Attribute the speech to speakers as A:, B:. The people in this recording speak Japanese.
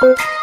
A: you